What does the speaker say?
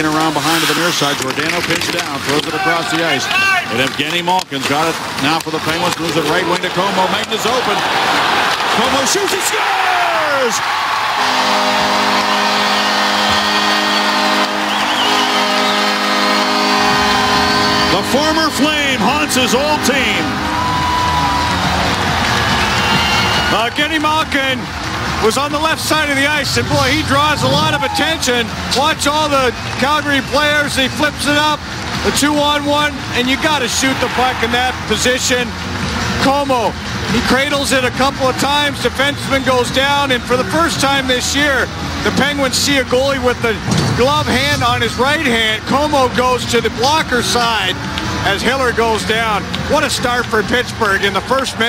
Around behind to the near side. Giordano pinched down, throws it across the ice. And Evgeny Malkin's got it now for the Penguins. Moves it right wing to Comeau. Magna's open. Comeau shoots and scores! The former Flame haunts his old team. Uh, Genny Malkin was on the left side of the ice, and boy, he draws a lot of attention. Watch all the Calgary players. He flips it up, the two-on-one, and you got to shoot the puck in that position. Comeau, he cradles it a couple of times. Defenseman goes down, and for the first time this year, the Penguins see a goalie with the glove hand on his right hand. Comeau goes to the blocker side as Hiller goes down. What a start for Pittsburgh in the first minute.